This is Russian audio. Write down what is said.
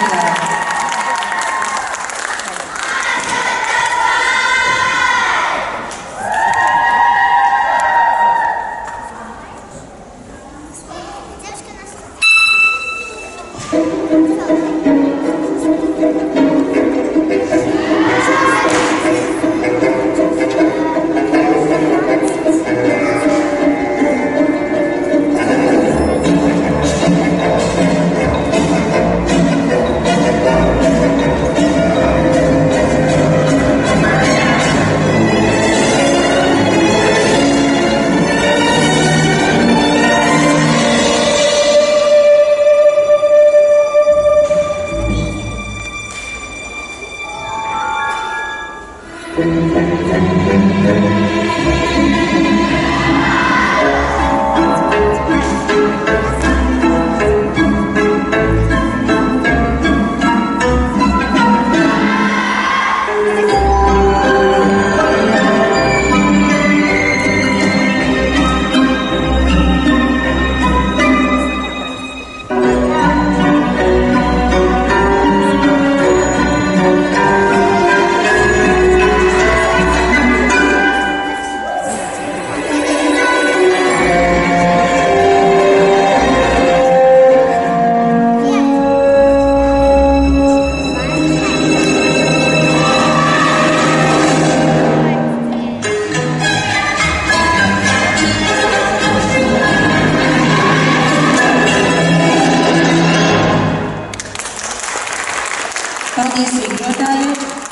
Николаевна. Con đi.